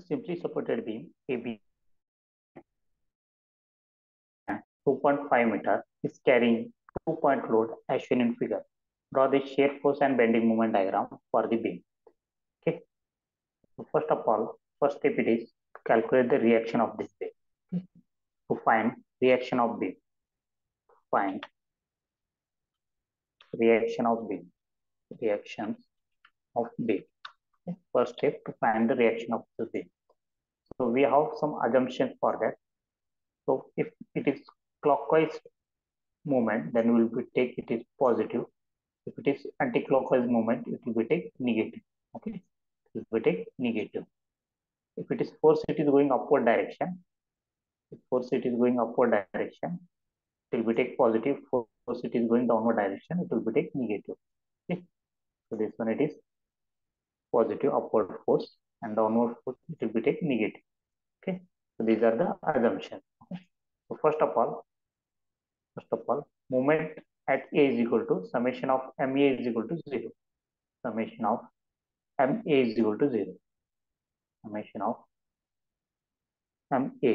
simply supported beam AB 2.5 meter is carrying two point load as shown in figure. Draw the shear force and bending moment diagram for the beam. Okay. So first of all, first step it is to calculate the reaction of this beam. To find reaction of beam. Find reaction of beam. Reactions of beam. First step to find the reaction of the beam. So we have some assumptions for that. So if it is clockwise movement, then we will take it is positive. If it is anti-clockwise movement, it will be take negative. Okay, it will be take negative. If it is force, it is going upward direction. If force it is going upward direction, it will be take positive. Force it is going downward direction, it will be take negative. Okay, so this one it is positive upward force and downward force it will be take negative. Okay, so these are the assumptions. Okay. So first of all, first of all, moment at A is equal to summation of MA is equal to 0. Summation of MA is equal to 0. Summation of MA.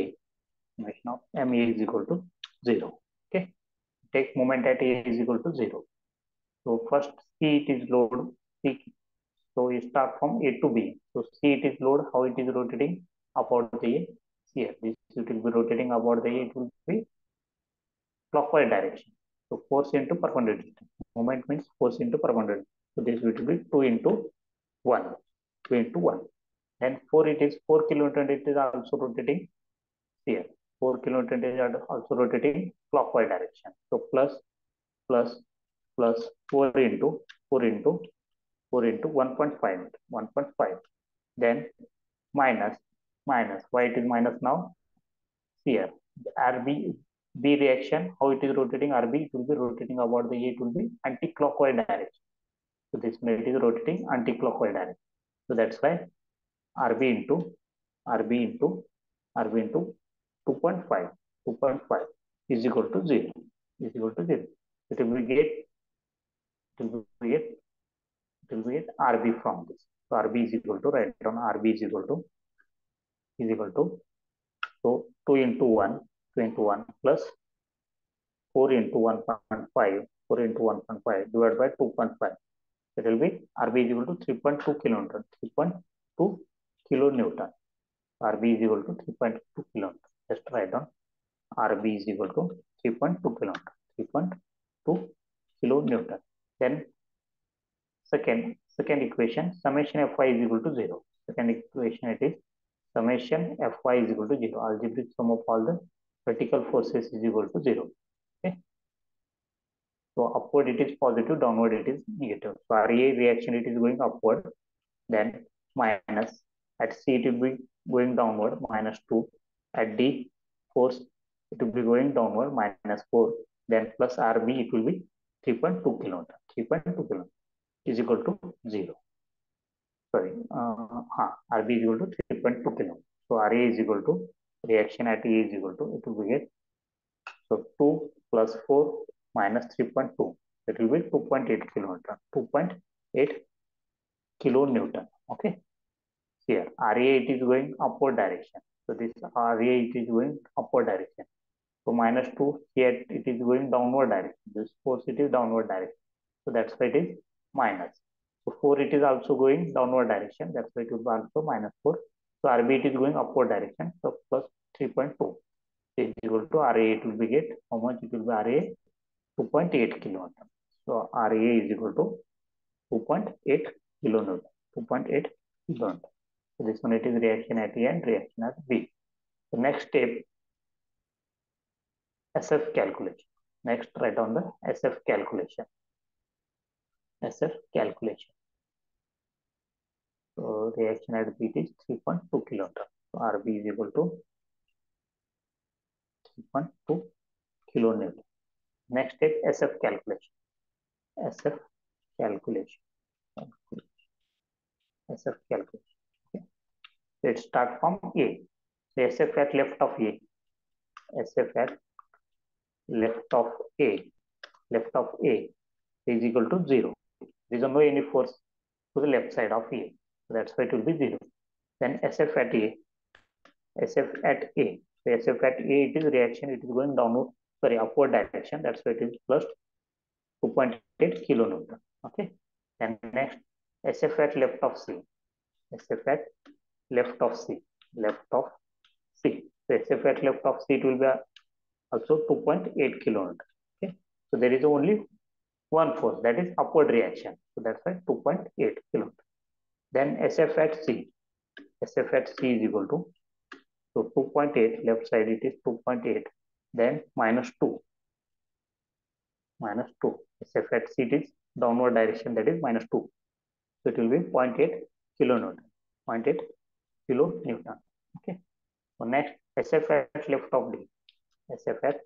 Summation of MA is equal to 0. Okay. Take moment at A is equal to 0. So first C it is load. C. So you start from A to B. So C it is load. How it is rotating? About the A. Here. This it will be rotating about the A. It will be clockwise direction. So force into perpendicular distance. Moment means force into perpendicular. So this will be 2 into 1. 2 into 1. Then 4 it is 4 kilonewton it is also rotating here. 4 kilonewton it is also rotating clockwise direction. So plus plus plus 4 into 4 into 4 into 1.5 1.5. Then minus minus. Why it is minus now? Here. RB B reaction, how it is rotating RB, it will be rotating about the A, it will be anti-clockwise direction. So this it is rotating anti-clockwise direction. So that's why RB into RB into RB into 2.5, 2.5 is equal to 0, is equal to 0. It will be get, it will get, it will be RB from this. So RB is equal to, write down RB is equal to, is equal to, so 2 into 1, 2 into 1 plus 4 into 1.5, 4 into 1.5 divided by 2.5. It will be RB is equal to 3.2 kilonewton, 3.2 kilonewton. RB is equal to 3.2 kilonewton. Just write down RB is equal to 3.2 kilonewton, 3.2 kilonewton. Then second, second equation, summation Fy is equal to 0. Second equation it is summation Fy is equal to 0. Algebraic sum of all the vertical forces is equal to 0. Okay. So upward it is positive, downward it is negative. So RA reaction it is going upward, then minus at C it will be going downward, minus 2. At D force it will be going downward, minus 4. Then plus RB it will be 3.2 kilonewton. 3.2 kilonewton is equal to 0. Sorry, uh, huh, RB is equal to 3.2 kilonewton. So RA is equal to reaction at E is equal to, it will be get, so 2 plus 4 minus 3.2, it will be 2.8 kilonewton, 2.8 kilonewton, okay. Here, RA it is going upward direction. So this RA it is going upward direction. So minus 2, here it is going downward direction. This force it is downward direction. So that's why it is minus. So 4 it is also going downward direction. That's why it will be also minus 4. So RB it is going upward direction. So plus 3.2 is equal to RA it will be get how much it will be RA 2.8 kilonewton. So RA is equal to 2.8 kilonewton. 2.8 kilonewton. So this one it is reaction at A and reaction at B. The next step SF calculation. Next write down the SF calculation. SF calculation. So reaction at B is 3.2 kilonewton. So RB is equal to 3.2 kilonewton. Next step SF calculation. SF calculation. SF calculation. Okay. Let's start from A. So SF at left of A. SF at left of A. Left of A is equal to 0. There is no any force to the left side of A. That's why it will be 0. Then SF at A, SF at A. So SF at A, it is reaction, it is going downward, sorry, upward direction. That's why it is plus 2.8 kilonewton. Okay. And next, SF at left of C. SF at left of C. Left of C. So SF at left of C, it will be also 2.8 kilonewton. Okay. So there is only one force, that is upward reaction. That's why 2.8 kilonewton. Then SF at C. SF at C is equal to so 2.8 left side it is 2.8 then minus 2 minus 2 SF at C it is downward direction that is minus 2 so it will be 0.8 kilonewton. 0.8 kilonewton. Okay. So next SF at left of D. SF at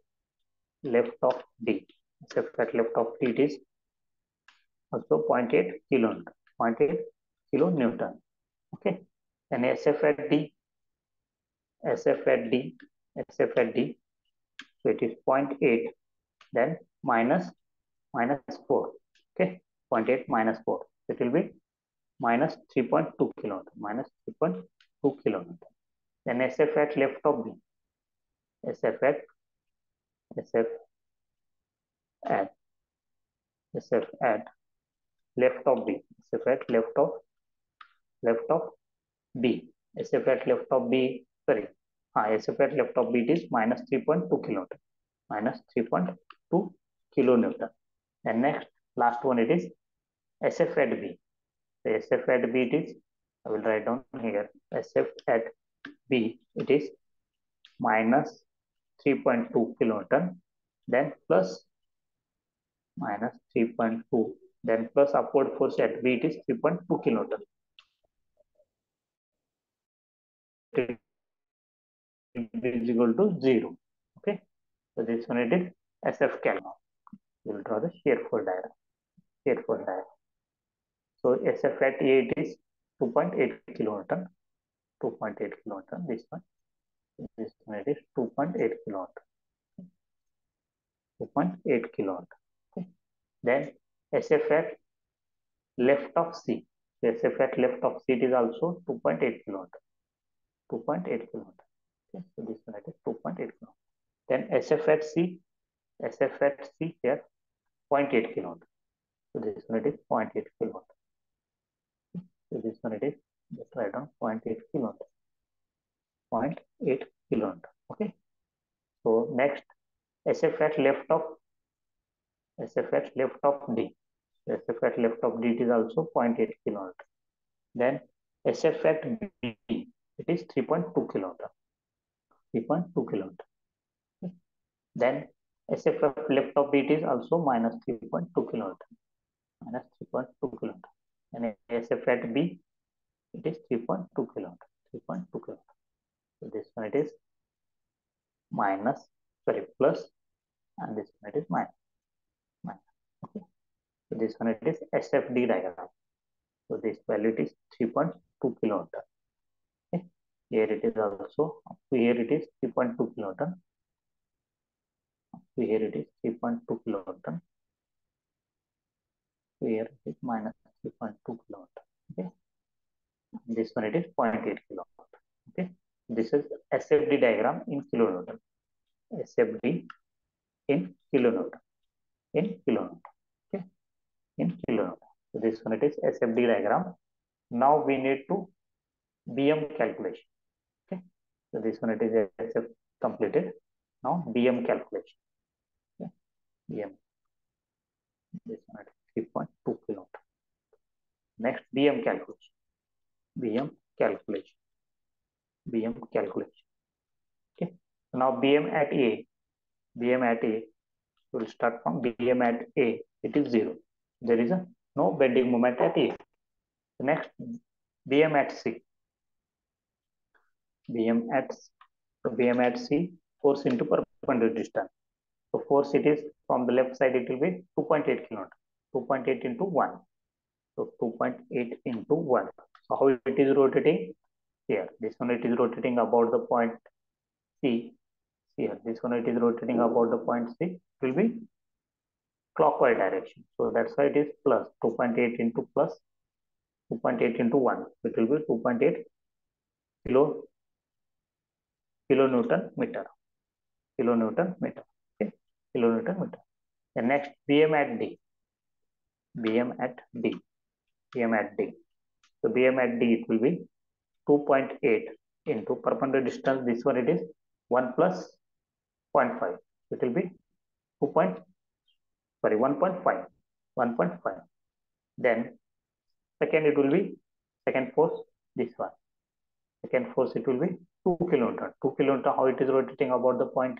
left of D. SF at left of D it is also 0.8 kilonewton 0.8 kilonewton okay and SF at D SF at D, SF at D. So it is 0.8, then minus, minus 4. Okay, 0.8 minus 4. It will be minus 3.2 kilonewton, minus 3.2 kilonewton. Then SF at left of B. SF at, SF at, SF at left of B. SF at left of, left of B. SF at left of B sorry, uh, SF at left of beat is minus 3.2 kilonewton, minus 3.2 kilonewton. And next, last one it is SF at B. The SF at B it is, I will write down here, SF at B, it is minus 3.2 kilonewton, then plus minus 3.2, then plus upward force at B, it is 3.2 kilonewton is equal to 0. Okay. So this one it is SF cal. We will draw the shear force diagram. Shear force diagram. So SF at A it is 2.8 kilonewton. 2.8 kilonewton. This one. This one it is 2.8 kilonewton. 2.8 kilonewton. Okay. Then SF at left of C. SF at left of C is also 2.8 kilonewton. 2.8 kilonewton. Okay, so this one is 2.8 kilo. Then SF at C, SF at C here 0.8 kilo. So this one is 0.8 kilo. So this one is just write down 0.8 kilo. 0.8 kilo. Okay. So next SF at left of SF at left of D. SF at left of D is also 0.8 kilo. Then SF at B it is 3.2 kilonewton. 3.2 kilonewton. Then SFF left of DT is also minus 3.2 kilonewton. Minus 3.2 kilonewton. And SF at B, it is 3.2 kilonewton. 3.2 kilonewton. So this one it is minus, sorry, plus, and this one it is minus. Okay. So this one it is SFD diagram. So this value is 3.2 kilonewton. Here it is also, here it is 3.2 kilonewton. Here it is 3.2 kilonewton. Here it is minus 3.2 kilonewton. Okay. This one it is 0.8 kilonewton. Okay. This is SFD diagram in kilonewton. SFD in kilonewton. In kilonewton. In kilonewton. So this one it is SFD diagram. Now we need to BM calculation. Okay. So this one it is SF completed. Now BM calculation. Okay. BM. This one at 3.2 kilonewton. Next BM calculation. BM calculation. BM calculation. Okay. So now BM at A. BM at A. We'll start from BM at A. It is zero. There is a no bending moment at A. Next BM at C. BM at so BM at C force into perpendicular distance. So force it is from the left side it will be 2.8 kilo. 2.8 into 1. So 2.8 into 1. So how it is rotating? Here. This one it is rotating about the point C. Here. This one it is rotating about the point C. It will be clockwise direction. So that's why it is plus 2.8 into plus 2.8 into 1. It will be 2.8 kilo kilonewton meter. Kilonewton meter. Okay? Kilonewton meter. The next bm at d. Bm at d. Bm at d. So bm at d it will be 2.8 into perpendicular distance. This one it is 1 plus 0.5 it will be 2 point sorry 1.5 1.5 then second it will be second force this one. Second force it will be 2 kilonewton 2 kilonewton how it is rotating about the point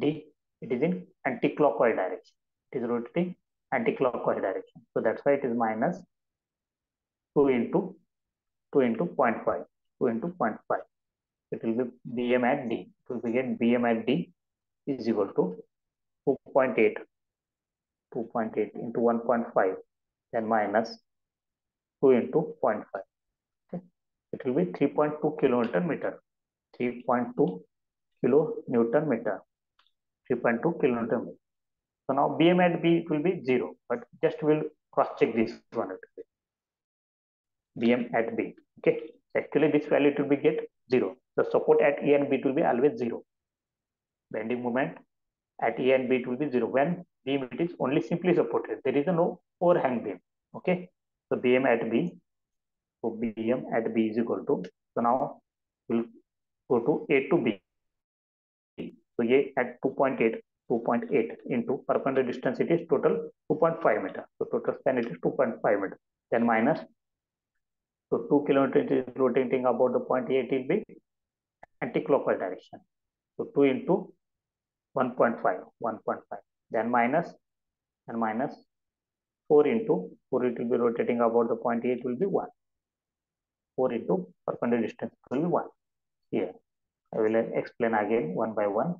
d it is in anti-clockwise direction. It is rotating anti-clockwise direction. So that's why it is minus 2 into 2 into 0.5 2 into 0.5 it will be bm at d. Will be get bm at d is equal to 2.8 2.8 into 1.5 then minus 2 into 0.5 okay. it will be 3.2 kilonewton meter. 3.2 kilo newton meter. 3.2 kilonewton meter. So now bm at b it will be 0 but just we'll cross check this one bm at b okay? Actually this value it will be get 0 the support at e and b it will be always 0 bending moment at e and b it will be 0 when beam it is only simply supported. There is no overhang beam okay? So bm at b. So bm at b is equal to so now we'll go to a to b. So a at 2.8 2.8 into perpendicular distance it is total 2.5 meter. So total span it is 2.5 meter. Then minus so 2 kilonewton is rotating about the point a will be anti-clockwise direction. So 2 into 1.5 1.5 then minus and minus 4 into 4 it will be rotating about the point a it will be 1 4 into perpendicular distance will be 1 here i will explain again one by one.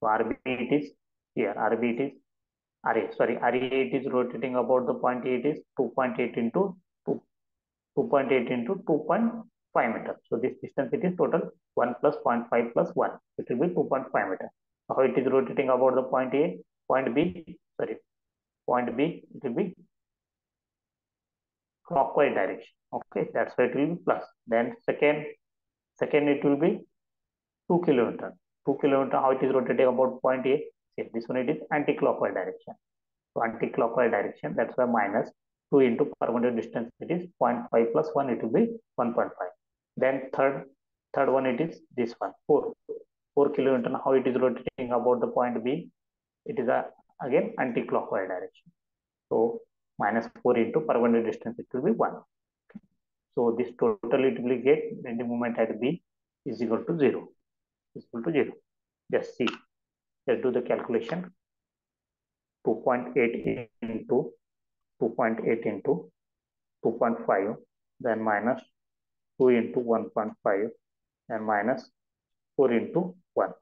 So rb it is here rb it is ra sorry ra it is rotating about the point a it is 2.8 into 2 2.8 into 2.5 meter. So this distance it is total 1 plus 0.5 plus 1 it will be 2.5 meter. How it is rotating about the point A, point B, sorry, point B, it will be clockwise direction. Okay, that's why it will be plus. Then second, second it will be 2 kilonewton. 2 kilonewton, how it is rotating about point A? See, this one it is anti-clockwise direction. So anti-clockwise direction, that's why minus 2 into perpendicular distance, it is 0.5 plus 1, it will be 1.5. Then third, third one it is this one, 4. 4 kilonewton how it is rotating about the point b it is a again anti-clockwise direction. So minus 4 into perpendicular distance it will be 1 so this total it will get the moment at b is equal to 0 is equal to 0 just see. Let's do the calculation. 2.8 into 2.8 into 2.5 then minus 2 into 1.5 and minus 4 into 1.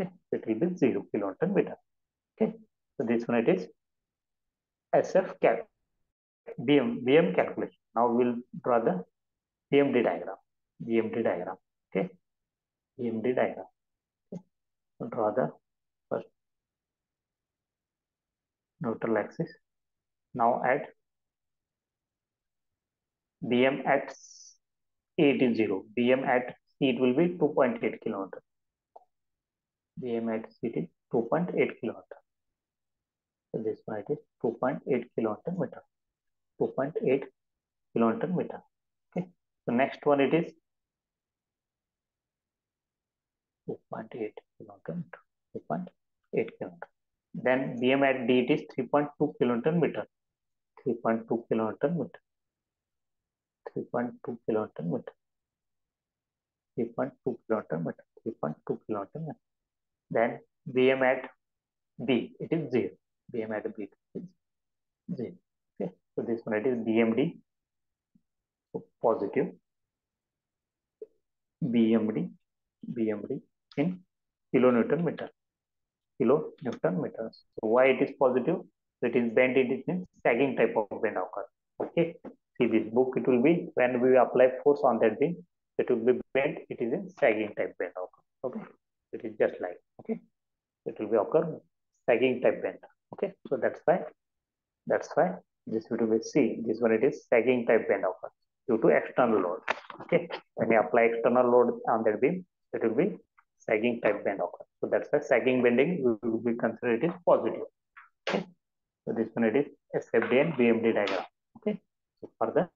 Okay, it will be 0 kilonewton meter. So it is SF cal BM, BM calculation. Now we'll draw the BMD diagram. BMD diagram. Okay, BMD diagram. Okay, so draw the first neutral axis. Now at BM at 8 is 0. BM at C it will be 2.8 kilonewton. BM at C is 2.8 kilonewton. So this one is 2.8 kilonewton meter. 2.8 kilonewton meter. Okay. So next one it is 2.8 kilonewton meter. 2.8 kilonewton. Then BM at D it is 3.2 kilonewton meter. 3.2 kilonewton meter. 3.2 kilonewton meter. 3.2 kilonewton meter. 3.2 kilonewton meter. Then BM at B, it is 0. BM at B is 0. Okay. So this one it is BMD. So positive. BMD, BMD in kilonewton meter. Kilonewton meter. So why it is positive? It is bend it is in sagging type of bend occur. Okay. See this book, it will be when we apply force on that beam, it will be bent, it is in sagging type bend occur. Okay. It is just like, okay. It will be occur sagging type bend. Okay. So that's why, that's why this will be C. This one it is sagging type bend occur. due to external load. Okay, when you apply external load on that beam, it will be sagging type bend occur. So that's why sagging bending will be considered is positive. Okay, so this one it is SFD and BMD diagram. Okay, so further